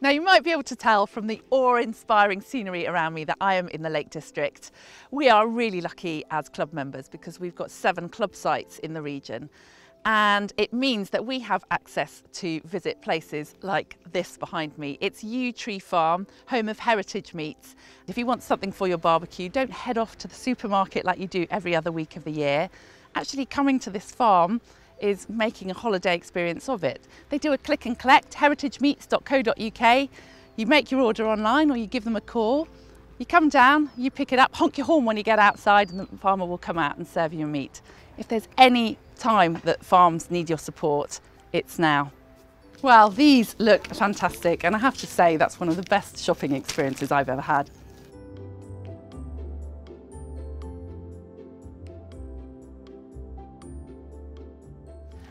Now you might be able to tell from the awe-inspiring scenery around me that I am in the Lake District. We are really lucky as club members because we've got seven club sites in the region and it means that we have access to visit places like this behind me. It's Yew Tree Farm, home of heritage meats. If you want something for your barbecue, don't head off to the supermarket like you do every other week of the year. Actually coming to this farm is making a holiday experience of it. They do a click and collect, heritagemeats.co.uk. You make your order online or you give them a call. You come down, you pick it up, honk your horn when you get outside and the farmer will come out and serve you meat. If there's any time that farms need your support, it's now. Well, these look fantastic and I have to say that's one of the best shopping experiences I've ever had.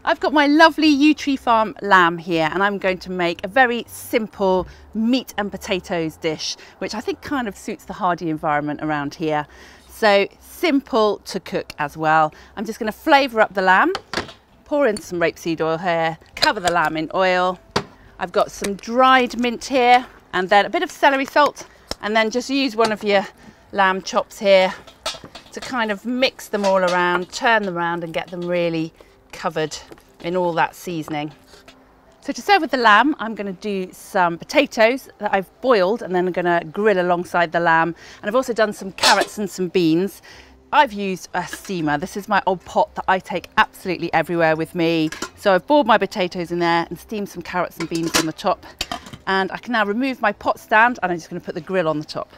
I've got my lovely Yew Tree Farm lamb here and I'm going to make a very simple meat and potatoes dish, which I think kind of suits the hardy environment around here. So simple to cook as well. I'm just gonna flavour up the lamb, pour in some rapeseed oil here, cover the lamb in oil. I've got some dried mint here and then a bit of celery salt and then just use one of your lamb chops here to kind of mix them all around, turn them around and get them really covered in all that seasoning. So to serve with the lamb, I'm going to do some potatoes that I've boiled and then I'm going to grill alongside the lamb. And I've also done some carrots and some beans. I've used a steamer. This is my old pot that I take absolutely everywhere with me. So I've boiled my potatoes in there and steamed some carrots and beans on the top. And I can now remove my pot stand and I'm just going to put the grill on the top.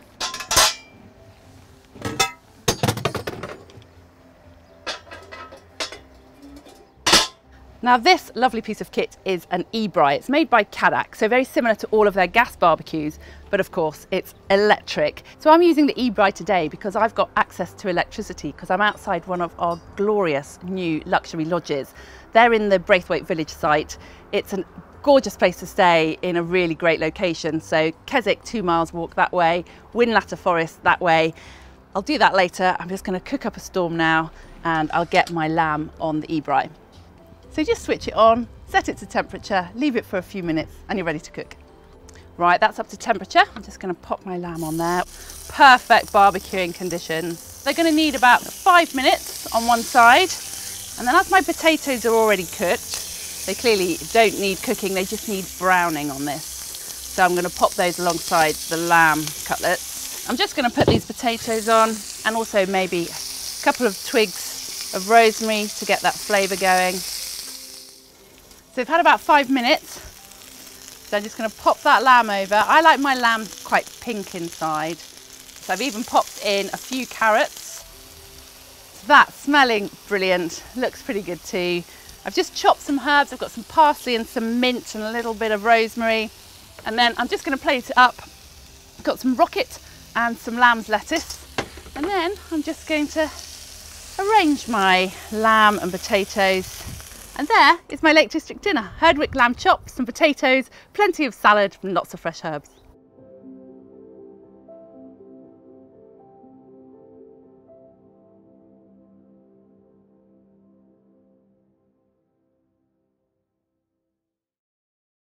Now this lovely piece of kit is an eBraai. It's made by Cadac, so very similar to all of their gas barbecues, but of course it's electric. So I'm using the eBraai today because I've got access to electricity because I'm outside one of our glorious new luxury lodges. They're in the Braithwaite Village site. It's a gorgeous place to stay in a really great location. So Keswick, two miles walk that way, Whinlatter Forest that way. I'll do that later. I'm just gonna cook up a storm now and I'll get my lamb on the eBraai. So just switch it on, set it to temperature, leave it for a few minutes and you're ready to cook. Right, that's up to temperature. I'm just gonna pop my lamb on there. Perfect barbecuing conditions. They're gonna need about five minutes on one side. And then as my potatoes are already cooked, they clearly don't need cooking, they just need browning on this. So I'm gonna pop those alongside the lamb cutlets. I'm just gonna put these potatoes on and also maybe a couple of twigs of rosemary to get that flavour going. So I've had about five minutes. So I'm just going to pop that lamb over. I like my lamb quite pink inside. So I've even popped in a few carrots. That's smelling brilliant. Looks pretty good too. I've just chopped some herbs. I've got some parsley and some mint and a little bit of rosemary. And then I'm just going to plate it up. I've got some rocket and some lamb's lettuce. And then I'm just going to arrange my lamb and potatoes and there is my Lake District dinner. Herdwick lamb chops, some potatoes, plenty of salad and lots of fresh herbs.